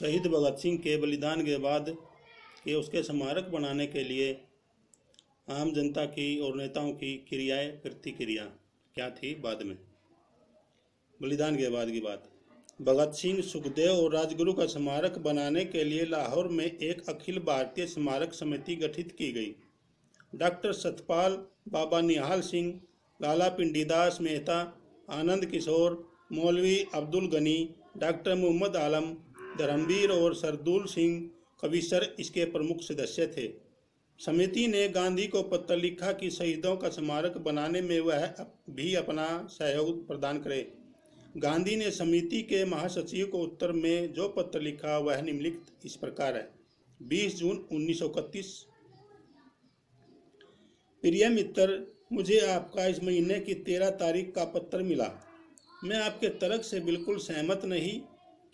शहीद भगत सिंह के बलिदान के बाद के उसके स्मारक बनाने के लिए आम जनता की और नेताओं की क्रियाएँ, प्रतिक्रिया क्या थी बाद में? बलिदान के बाद की बात। भगत सिंह सुखदेव और राजगुरु का स्मारक बनाने के लिए लाहौर में एक अखिल भारतीय स्मारक समिति गठित की गई। डॉक्टर सतपाल बाबा निहाल सिंह, लाला पिंडीदास मेहता, आनंद किशोर, मौलवी अब्दुल गनी, डॉक्टर मोहम्मद आलम धर्मवीर और सरदुल सिंह कविसर इसके प्रमुख सदस्य थे। समिति ने गांधी को पत्र लिखा कि शहीदों का स्मारक बनाने में वह भी अपना सहयोग प्रदान करे। गांधी ने समिति के महासचिव को उत्तर में जो पत्र लिखा वह निम्नलिखित इस प्रकार है। 20 जून 1931 प्रिय मित्र, मुझे आपका इस महीने की तेरह तारीख का पत्र मिला। मैं आपके तर्क से बिल्कुल सहमत नहीं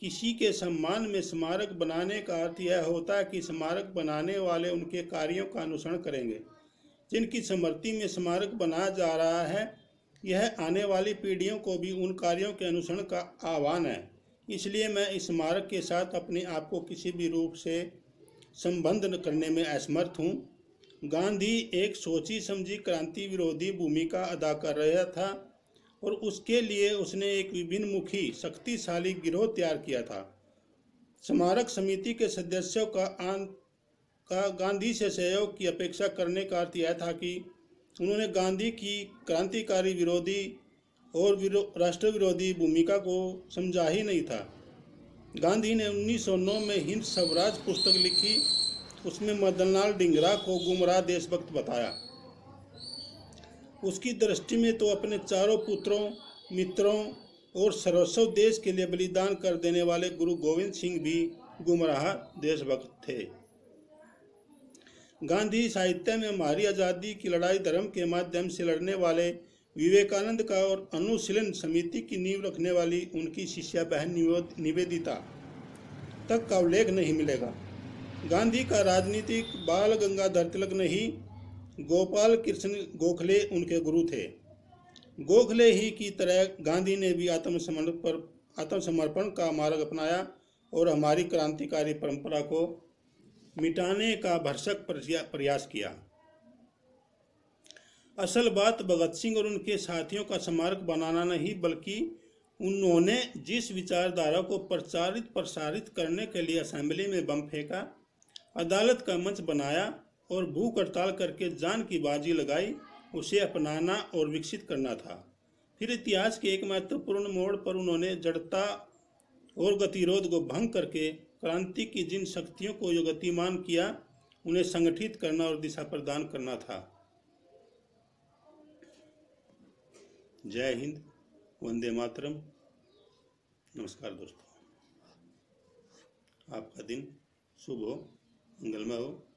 किसी के सम्मान में स्मारक बनाने का अर्थ यह होता है कि स्मारक बनाने वाले उनके कार्यों का अनुसरण करेंगे। जिनकी स्मृति में स्मारक बनाया जा रहा है, यह आने वाली पीढ़ियों को भी उन कार्यों के अनुसरण का आह्वान है। इसलिए मैं इस स्मारक के साथ अपने आप को किसी भी रूप से संबंध करने में असमर्थ हूँ। गांधी एक सोची समझी क्रांति विरोधी भूमिका अदा कर रहा था। और उसके लिए उसने एक विभिन्न मुखी शक्तिशाली गिरोह तैयार किया था। स्मारक समिति के सदस्यों का आन का गांधी से सहयोग की अपेक्षा करने का अर्थ यह था कि उन्होंने गांधी की क्रांतिकारी विरोधी और विरो, राष्ट्र विरोधी भूमिका को समझा ही नहीं था। गांधी ने 1909 में हिंद स्वराज पुस्तक लिखी। उसमें मदनलाल डिंगरा को गुमराह देशभक्त बताया। उसकी दृष्टि में तो अपने चारों पुत्रों, मित्रों और सर्वस्व देश के लिए बलिदान कर देने वाले गुरु गोविंद सिंह भी गुमराह देशभक्त थे। गांधी साहित्य में हमारी आज़ादी की लड़ाई धर्म के माध्यम से लड़ने वाले विवेकानंद का और अनुशीलन समिति की नींव रखने वाली उनकी शिष्या बहन निवेदिता तक का उल्लेख नहीं मिलेगा। गांधी का राजनीतिक बाल गंगाधर तिलक नहीं गोपाल कृष्ण गोखले उनके गुरु थे। गोखले ही की तरह गांधी ने भी आत्मसमर्पण पर आत्मसमर्पण का मार्ग अपनाया और हमारी क्रांतिकारी परंपरा को मिटाने का भरसक प्रयास किया। असल बात भगत सिंह और उनके साथियों का स्मारक बनाना नहीं, बल्कि उन्होंने जिस विचारधारा को प्रचारित प्रसारित करने के लिए असेंबली में बम फेंका, अदालत का मंच बनाया और भूख हड़ताल करके जान की बाजी लगाई, उसे अपनाना और विकसित करना था। फिर इतिहास के एक महत्वपूर्ण मोड़ पर उन्होंने जड़ता और गतिरोध को भंग करके क्रांति की जिन शक्तियों को गतिमान किया, उन्हें संगठित करना और दिशा प्रदान करना था। जय हिंद, वंदे मातरम। नमस्कार दोस्तों। आपका दिन शुभ हो, मंगलमय हो।